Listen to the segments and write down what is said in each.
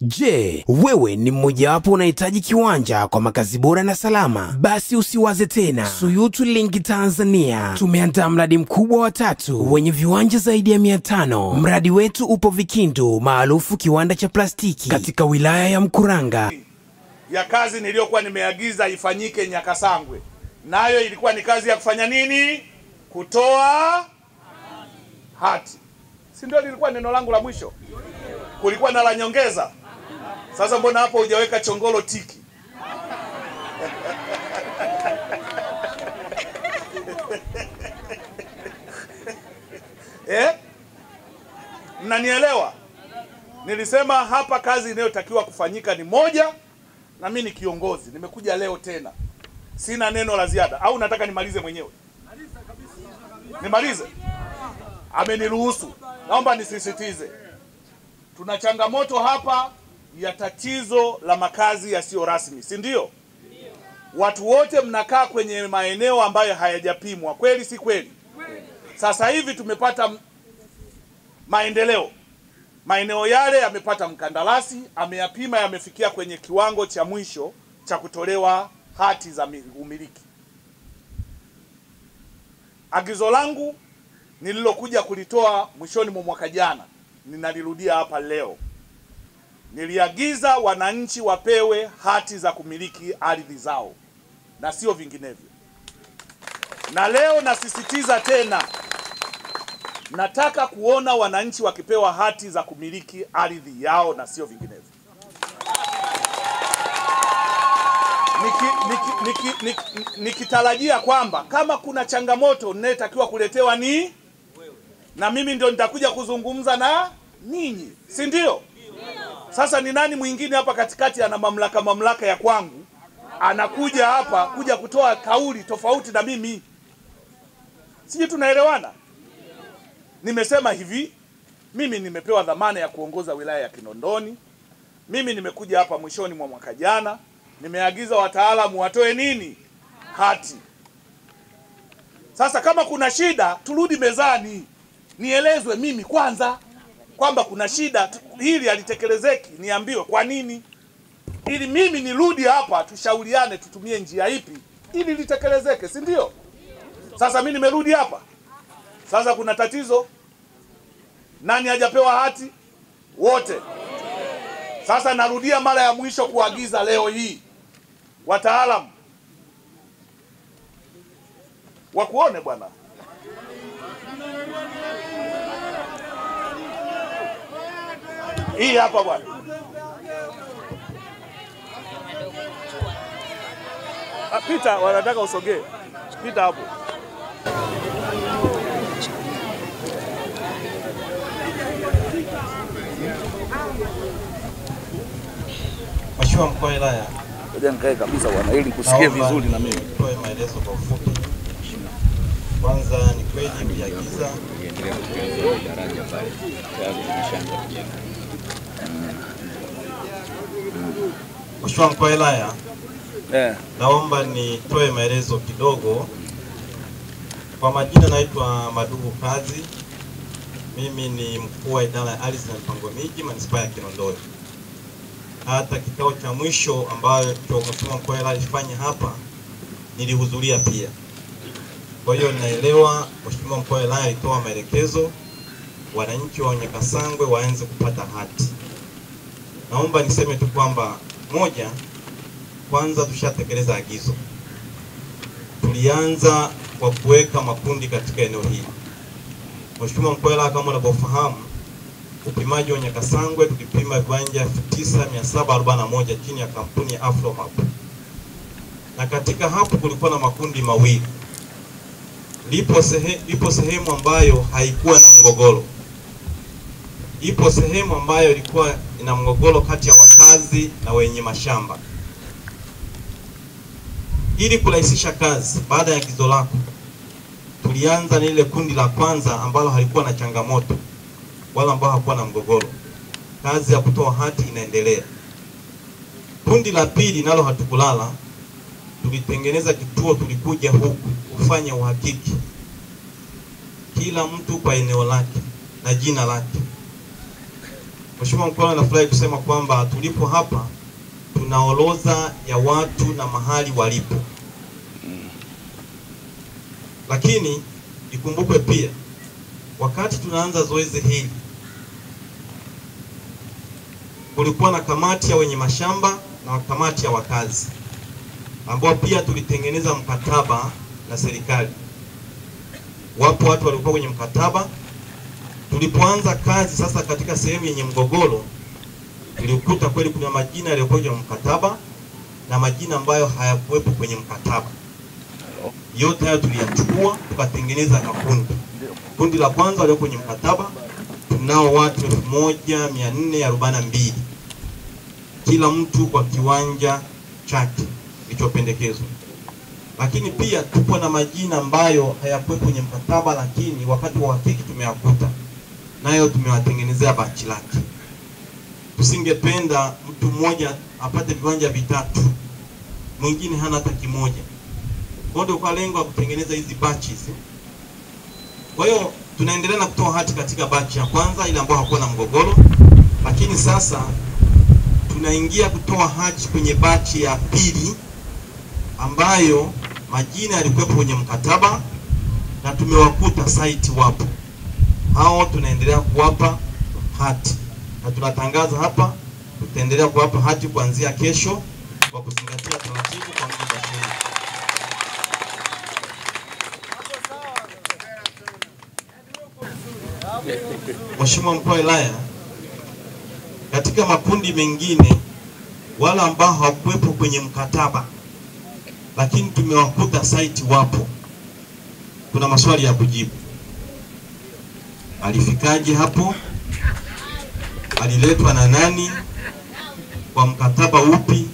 Je, wewe ni mmojawapo unahitaji kiwanja kwa makazi bora na salama? Basi usiwaze tena. Suyutu Link Tanzania tumeandaa mradi mkubwa wa tatu wenye viwanja zaidi ya mia tano. Mradi wetu upo Vikindu, maarufu kiwanda cha plastiki katika wilaya ya Mkuranga. ya kazi niliyokuwa nimeagiza ifanyike Nyakasangwe, nayo ilikuwa ni kazi ya kufanya nini? Kutoa hati, si ndio? Lilikuwa neno langu la mwisho. Kulikuwa na la nyongeza. Sasa mbona hapo hujaweka chongolo tiki? eh? Mnanielewa? Nilisema hapa kazi inayotakiwa kufanyika ni moja, na mimi ni kiongozi, nimekuja leo tena, sina neno la ziada. Au nataka nimalize mwenyewe? Nimalize? Ameniruhusu. Naomba nisisitize, tuna changamoto hapa ya tatizo la makazi yasiyo rasmi, si ndio? Watu wote mnakaa kwenye maeneo ambayo hayajapimwa, kweli si kweli? Sasa hivi tumepata maendeleo maeneo yale yamepata mkandarasi, ameyapima, yamefikia kwenye kiwango cha mwisho cha kutolewa hati za mi- umiliki. Agizo langu nililokuja kulitoa mwishoni mwa mwaka jana, ninalirudia hapa leo. Niliagiza wananchi wapewe hati za kumiliki ardhi zao na sio vinginevyo, na leo nasisitiza tena nataka kuona wananchi wakipewa hati za kumiliki ardhi yao na sio vinginevyo. Nikitarajia Niki- niki- niki- niki- kwamba kama kuna changamoto ninayetakiwa kuletewa ni na mimi ndio nitakuja kuzungumza na ninyi, si ndio? Sasa ni nani mwingine hapa katikati ana mamlaka mamlaka ya kwangu anakuja hapa kuja kutoa kauli tofauti na mimi? Sijui tunaelewana? Nimesema hivi, mimi nimepewa dhamana ya kuongoza wilaya ya Kinondoni. Mimi nimekuja hapa mwishoni mwa mwaka jana, nimeagiza wataalamu watoe nini, hati. Sasa kama kuna shida, turudi mezani, nielezwe mimi kwanza kwamba kuna shida, hili halitekelezeki, niambiwe kwa nini, ili mimi nirudi hapa, tushauriane tutumie njia ipi ili litekelezeke, si ndio? Sasa mimi nimerudi hapa sasa kuna tatizo. Nani hajapewa hati? Wote. Sasa narudia mara ya mwisho kuagiza leo hii, wataalamu wakuone bwana. Hii hapa bwana. Ah, Pita, wanataka usogee. Pita hapo. Mheshimiwa mkuu wa wilaya, Ngoja nikae kabisa bwana, ili nikusikie vizuri na mimi. nitoe maelezo kwa ufupi. Kwanza ni kweli mliagiza Mheshimiwa mkuu wa wilaya, yeah. naomba nitoe maelezo kidogo. Kwa majina naitwa Madugu Kazi, mimi ni mkuu wa idara ya ardhi na mipango miji manispaa ya Kinondoni. Hata kikao cha mwisho ambayo Mheshimiwa mkuu wa wilaya alifanya hapa nilihudhuria pia. Kwa hiyo naelewa Mheshimiwa mkuu wa wilaya alitoa maelekezo wananchi wa Nyakasangwe waanze kupata hati. Naomba niseme tu kwamba moja, kwanza tushatekeleza agizo. Tulianza kwa kuweka makundi katika eneo hili. Mheshimiwa Mkwela, kama unavyofahamu, upimaji wa Nyakasangwe tulipima viwanja 9741 chini ya kampuni ya Afromap, na katika hapo kulikuwa na makundi mawili. Lipo, sehe, lipo sehemu ambayo haikuwa na mgogoro, ipo sehemu ambayo ilikuwa ina mgogoro kati ya wakazi na wenye mashamba. Ili kurahisisha kazi, baada ya agizo lako, tulianza na ile kundi la kwanza ambalo halikuwa na changamoto wala ambao hakuwa na mgogoro. Kazi ya kutoa hati inaendelea. Kundi la pili nalo hatukulala, tulitengeneza kituo, tulikuja huku kufanya uhakiki, kila mtu kwa eneo lake na jina lake. Mheshimiwa Mkuu, nafurahi kusema kwamba tulipo hapa tuna orodha ya watu na mahali walipo, lakini ikumbukwe pia wakati tunaanza zoezi hili kulikuwa na kamati ya wenye mashamba na kamati ya wakazi ambao pia tulitengeneza mkataba na serikali. Wapo watu walikuwa kwenye mkataba. Tulipoanza kazi sasa katika sehemu yenye mgogoro, tulikuta kweli kuna majina yaliyokuwa kwenye mkataba na majina ambayo hayakuwepo kwenye mkataba. Yote hayo tuliyachukua tukatengeneza makundi. Kundi la kwanza walio kwenye mkataba tunao watu elfu moja mia nne arobaini na mbili kila mtu kwa kiwanja chake kilichopendekezwa, lakini pia tupo na majina ambayo hayakuwepo kwenye mkataba, lakini wakati wa uhakiki tumeyakuta, nayo tumewatengenezea bachi lake. Tusingependa mtu mmoja apate viwanja vitatu, mwingine hana hata kimoja. Kwa kwa lengo la kutengeneza hizi batches. Kwa hiyo tunaendelea na kutoa hati katika bachi ya kwanza ile ambayo hakuwa na mgogoro, lakini sasa tunaingia kutoa hati kwenye bachi ya pili ambayo majina yalikuwepo kwenye mkataba na tumewakuta site wapo. Hao tunaendelea kuwapa hati na tunatangaza hapa, tutaendelea kuwapa hati kuanzia kesho kwa kuzingatia taratibu kwa mujibu wa sheria. Mheshimiwa Mkuu wa Wilaya, katika makundi mengine wale ambao hawakuwepo kwenye mkataba lakini tumewakuta site wapo, kuna maswali ya kujibu. Alifikaje hapo? Aliletwa na nani? Kwa mkataba upi?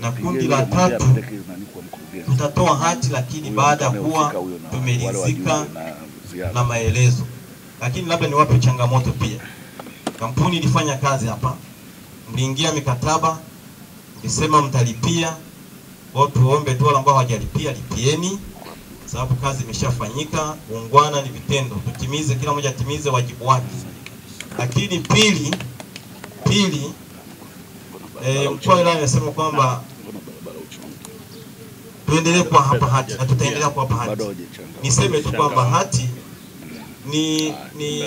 Na kundi la tatu tutatoa hati, lakini baada ya kuwa tumelizika na maelezo. Lakini labda niwape changamoto pia. Kampuni ilifanya kazi hapa, mliingia mikataba, mlisema mtalipia. Kwa tuombe tu wale ambao hawajalipia lipieni, sababu kazi imeshafanyika. Ungwana ni vitendo, tutimize, kila mmoja atimize wajibu wake. Lakini pili, pili e, mkuu wa wilaya amesema kwamba tuendelee kuwa hapa hati na tutaendelea kuwapa hati. Niseme tu kwamba hati ni ni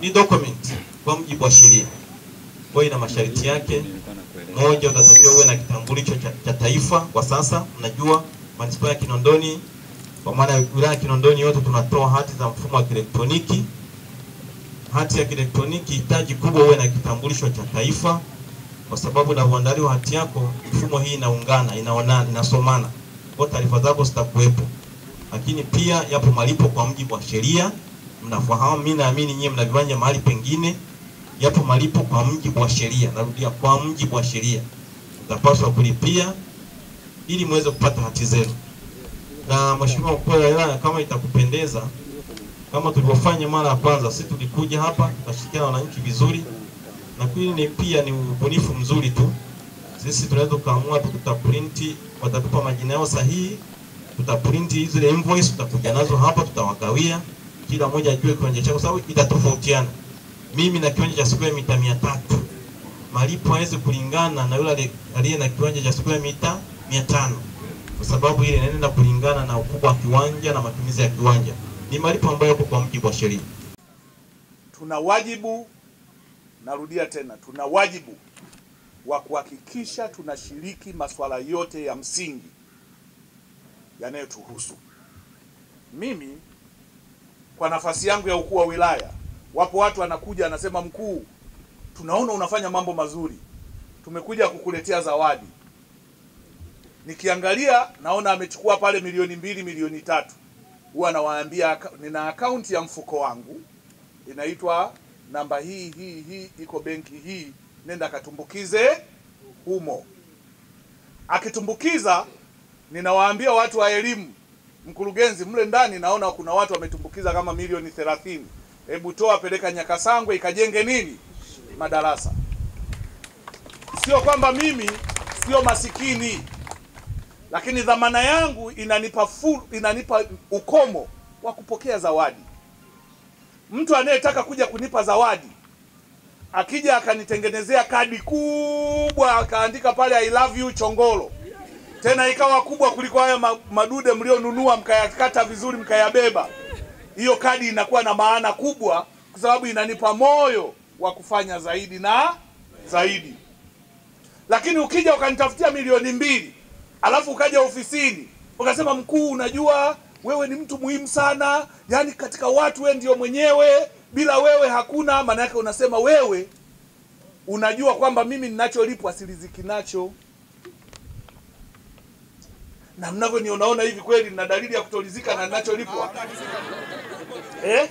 ni document kwa mujibu wa sheria. Kwa ina masharti yake. Moja, utatakiwa uwe na kitambulisho cha, cha taifa. Kwa sasa mnajua manispaa ya Kinondoni, kwa maana ya wilaya ya Kinondoni yote tunatoa hati za mfumo wa kielektroniki. Hati ya kielektroniki, hitaji kubwa uwe na kitambulisho cha taifa, kwa sababu na uandaliwa hati yako, mfumo hii inaungana, inaona, inasomana, kwa taarifa zako zitakuwepo. Lakini pia yapo malipo kwa mjibu wa sheria mnafahamu, mimi naamini nyinyi mna viwanja mahali pengine, yapo malipo kwa mjibu wa sheria. Narudia, kwa mjibu wa sheria mtapaswa kulipia ili muweze kupata hati zenu. Na Mheshimiwa Mkuu wa Wilaya, kama itakupendeza, kama tulivyofanya mara ya kwanza, sisi tulikuja hapa tukashirikiana na wananchi vizuri, na kweli ni pia ni ubunifu mzuri tu. Sisi tunaweza kaamua tu tutaprinti, watatupa majina yao sahihi, tutaprinti zile invoice, tutakuja nazo hapa, tutawagawia kila mmoja ajue kiwanja chake, sababu itatofautiana. Mimi na kiwanja cha square mita mia tatu malipo hawezi kulingana na yule aliye na kiwanja cha square mita mia tano kwa sababu ile inaenda kulingana na ukubwa wa kiwanja na matumizi ya kiwanja. Ni malipo ambayo yapo kwa mujibu wa sheria. Tuna wajibu, narudia tena, tuna wajibu wa kuhakikisha tunashiriki masuala yote ya msingi yanayotuhusu. Mimi kwa nafasi yangu ya ukuu wa wilaya, wapo watu anakuja anasema, mkuu, tunaona unafanya mambo mazuri, tumekuja kukuletea zawadi. Nikiangalia naona amechukua pale milioni mbili, milioni tatu. Huwa nawaambia nina akaunti ya mfuko wangu inaitwa namba hii hii hii, iko benki hii, nenda katumbukize humo. Akitumbukiza, ninawaambia watu wa elimu mkurugenzi, mle ndani naona kuna watu wametumbukiza kama milioni thelathini. Hebu toa peleka Nyakasangwe ikajenge nini madarasa. Sio kwamba mimi sio masikini, lakini dhamana yangu inanipa full, inanipa ukomo wa kupokea zawadi. Mtu anayetaka kuja kunipa zawadi akija akanitengenezea kadi kubwa akaandika pale I love you Chongolo, tena ikawa kubwa kuliko haya madude mlionunua mkayakata vizuri mkayabeba. Hiyo kadi inakuwa na maana kubwa, kwa sababu inanipa moyo wa kufanya zaidi na zaidi. Lakini ukija ukanitafutia milioni mbili alafu ukaja ofisini ukasema, mkuu, unajua wewe ni mtu muhimu sana, yani katika watu wewe ndio mwenyewe, bila wewe hakuna. Maana yake unasema wewe unajua kwamba mimi ninacholipwa siliziki nacho, na mnavyonionaona hivi kweli na dalili ya kutolizika na ninacholipwa eh?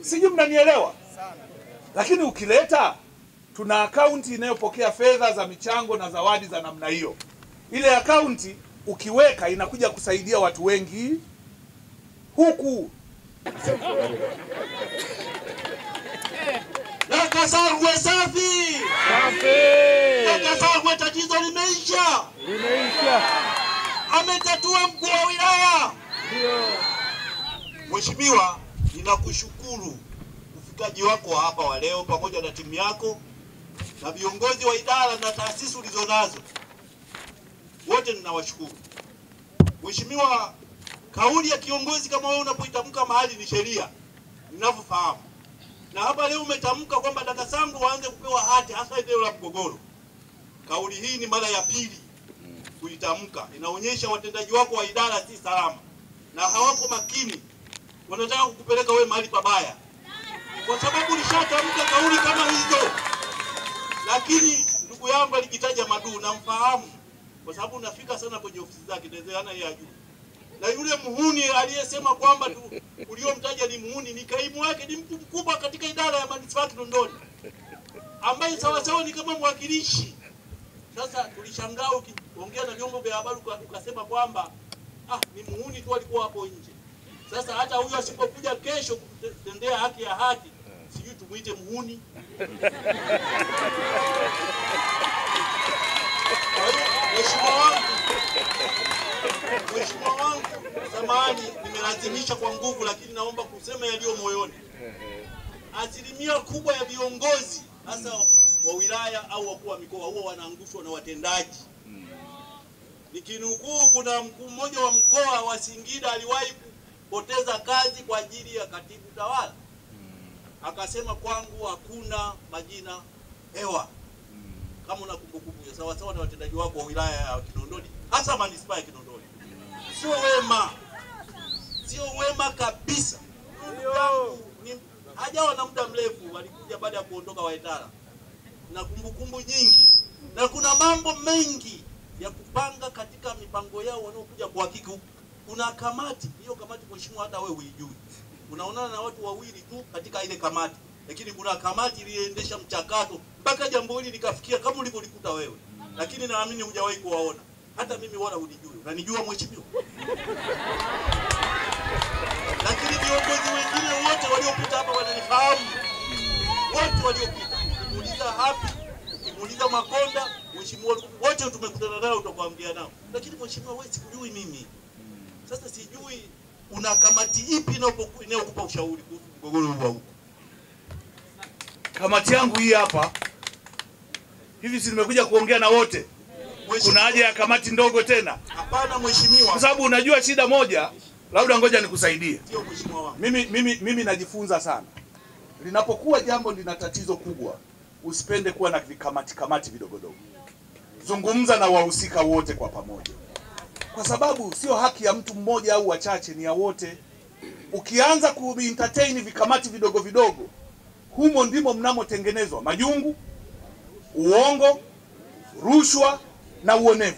Sijui mnanielewa, lakini ukileta tuna akaunti inayopokea fedha za michango na zawadi za namna hiyo. Ile akaunti ukiweka inakuja kusaidia watu wengi huku. Kaka Sarwe safi. Kaka Sarwe tatizo limeisha. Limeisha. Ametatua mkuu wa wilaya. Mheshimiwa, ninakushukuru ufikaji wako wa hapa wa leo pamoja na timu yako na viongozi wa idara na taasisi ulizonazo. Wote ninawashukuru. Mheshimiwa, kauli ya kiongozi kama wewe unapoitamka mahali ni sheria ninavyofahamu na hapa leo umetamka kwamba dada zangu waanze kupewa hati hasa eneo la mgogoro. Kauli hii ni mara ya pili kuitamka, inaonyesha watendaji wako wa idara si salama na hawako makini, wanataka kukupeleka wewe mahali pabaya, kwa sababu ulishatamka kauli kama hizo. Lakini ndugu yangu alikitaja Madu, namfahamu kwa sababu unafika sana kwenye ofisi zake, inawezekana yeye ajue na yule muhuni aliyesema kwamba tu uliomtaja ni muhuni ni kaimu wake, ni mtu mkubwa katika idara ya manispaa Kinondoni, ambaye sawasawa ni kama mwakilishi. Sasa tulishangaa ukiongea na vyombo vya habari ukasema kwamba ah, ni muhuni tu alikuwa hapo nje. Sasa hata huyo asipokuja kesho kutendea haki ya haki, sijui tumwite muhuni. Mheshimiwa Mheshimiwa wangu, samahani, nimelazimisha kwa nguvu, lakini naomba kusema yaliyo moyoni. Asilimia kubwa ya viongozi hasa wa wilaya au wakuu wa mikoa huwa wanaangushwa na watendaji. Nikinukuu, kuna mkuu mmoja wa mkoa wa Singida aliwahi kupoteza kazi kwa ajili ya katibu tawala, akasema kwangu hakuna majina hewa kama una kumbukumbu ya sawa sawa na watendaji wako wa wilaya ya Kinondoni, hasa manispaa ya Kinondoni. Sio wema, sio wema kabisa. Ni hajawa na muda mrefu, walikuja baada ya kuondoka Waitara. Na kumbukumbu nyingi, na kuna mambo mengi ya kupanga katika mipango yao wanaokuja kuhakiki huku. Kuna kamati, hiyo kamati mheshimiwa, hata wewe uijui, Unaonana na watu wawili tu katika ile kamati, lakini kuna kamati iliendesha mchakato mpaka jambo hili likafikia kama ulivyolikuta wewe, lakini naamini hujawahi kuwaona. Hata mimi wala hunijui. Unanijua mheshimiwa? lakini viongozi wengine wote waliopita hapa wananifahamu, wote waliopita. Ukimuuliza Hapi, ukimuuliza Makonda, mheshimiwa, wote tumekutana nao, utakuambia nao. Lakini mheshimiwa, wewe sikujui mimi. Sasa sijui una kamati ipi inayokupa ushauri kuhusu mgogoro huu wa huko. Kamati yangu hii hapa hivi, si nimekuja kuongea na wote. Kuna haja ya kamati ndogo tena? Hapana mheshimiwa, Kwa sababu unajua shida moja, labda ngoja nikusaidie. Mimi, mimi, mimi najifunza sana. Linapokuwa jambo lina tatizo kubwa, usipende kuwa na vikamati kamati vidogodogo. Zungumza na wahusika wote kwa pamoja, kwa sababu sio haki ya mtu mmoja au wachache, ni ya wote. Ukianza ku entertain vikamati vidogo vidogo, humo ndimo mnamotengenezwa majungu, uongo, rushwa na uonevu,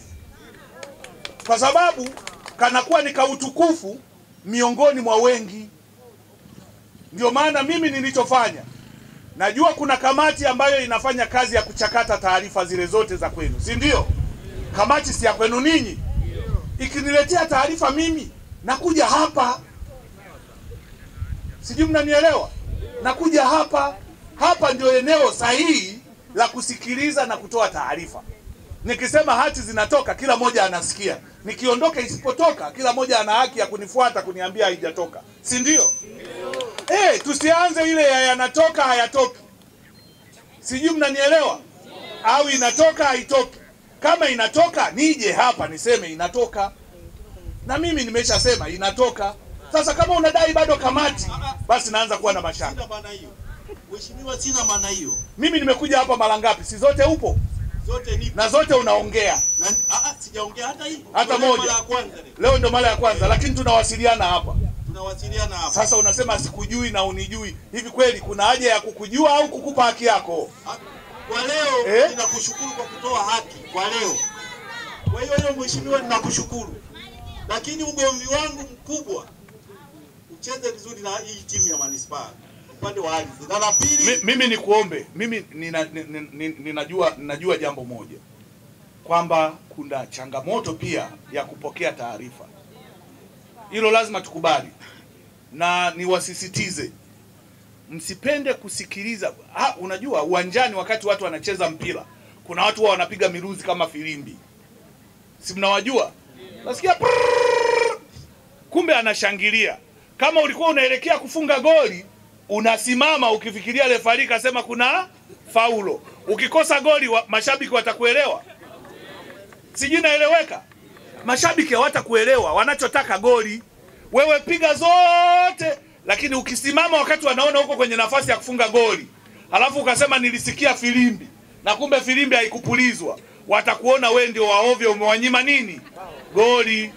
kwa sababu kanakuwa ni kautukufu miongoni mwa wengi. Ndio maana mimi nilichofanya, najua kuna kamati ambayo inafanya kazi ya kuchakata taarifa zile zote za kwenu, si ndio? Kamati si ya kwenu ninyi. Ikiniletea taarifa mimi, nakuja hapa, sijui mnanielewa. Nakuja hapa, hapa ndio eneo sahihi la kusikiliza na kutoa taarifa. Nikisema hati zinatoka, kila moja anasikia. Nikiondoka isipotoka, kila moja ana haki ya kunifuata kuniambia haijatoka, si ndio? Eh, tusianze ile ya yanatoka hayatoki. Sijui mnanielewa au inatoka haitoki? Kama inatoka nije hapa niseme inatoka, na mimi nimeshasema inatoka. Sasa kama unadai bado kamati, basi naanza kuwa na mashaka. Mheshimiwa, sina maana hiyo. Mimi nimekuja hapa mara ngapi? Si zote upo Zote nipo. na zote unaongea. Na ah, ah, sijaongea hata hii. Hata Ndio moja. Mara ya kwanza leo. Ndo mara ya kwanza, lakini tunawasiliana hapa. Tunawasiliana hapa. Sasa unasema sikujui na unijui. Hivi kweli kuna haja ya kukujua au kukupa haki yako? Ah, Kwa leo Eh? ninakushukuru kwa kutoa haki kwa leo. Kwa hiyo hiyo mheshimiwa, ninakushukuru, lakini ugomvi wangu mkubwa ucheze vizuri na hii timu ya manispaa upande wa ardhi, na la pili mimi nikuombe, mimi ninajua nina, nina, nina, ninajua jambo moja kwamba kuna changamoto pia ya kupokea taarifa. Hilo lazima tukubali, na niwasisitize msipende kusikiliza. Ha, unajua uwanjani, wakati watu wanacheza mpira, kuna watu huwa wanapiga miruzi kama filimbi, si mnawajua? Nasikia prrr, kumbe anashangilia. Kama ulikuwa unaelekea kufunga goli, unasimama ukifikiria refari kasema kuna faulo. Ukikosa goli wa, mashabiki watakuelewa? Sijui naeleweka? Mashabiki hawatakuelewa, wanachotaka goli. Wewe piga zote, lakini ukisimama wakati wanaona huko kwenye nafasi ya kufunga goli, halafu ukasema nilisikia filimbi, na kumbe filimbi haikupulizwa, watakuona wewe ndio waovyo, umewanyima nini goli.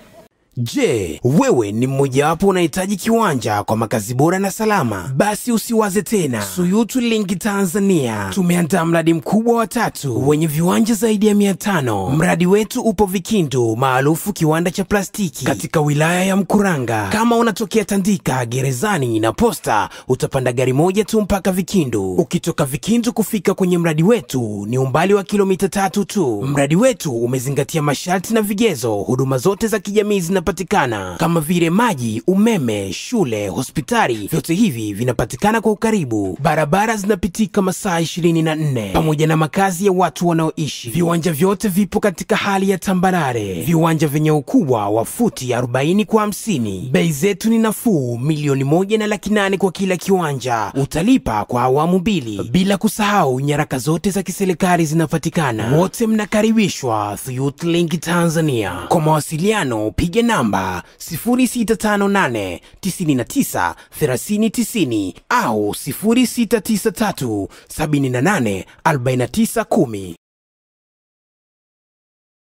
Je, wewe ni mmojawapo unahitaji kiwanja kwa makazi bora na salama? Basi usiwaze tena. Suyutu Link Tanzania tumeandaa mradi mkubwa wa tatu wenye viwanja zaidi ya mia tano. Mradi wetu upo Vikindu, maarufu kiwanda cha plastiki katika wilaya ya Mkuranga. Kama unatokea Tandika, Gerezani na Posta, utapanda gari moja tu mpaka Vikindu. Ukitoka Vikindu kufika kwenye mradi wetu ni umbali wa kilomita tatu tu. Mradi wetu umezingatia masharti na vigezo. Huduma zote za kijamii zinapatikana kama vile maji, umeme, shule, hospitali. Vyote hivi vinapatikana kwa ukaribu. Barabara zinapitika masaa 24 pamoja na makazi ya watu wanaoishi. Viwanja vyote vipo katika hali ya tambarare, viwanja vyenye ukubwa wa futi 40 kwa 50. Bei zetu ni nafuu, milioni moja na laki nane kwa kila kiwanja. Utalipa kwa awamu mbili, bila kusahau nyaraka zote za kiserikali zinapatikana. Wote mnakaribishwa Youth Link Tanzania. Kwa mawasiliano piga namba 0658 99 30 90 au 0693 78 49 10.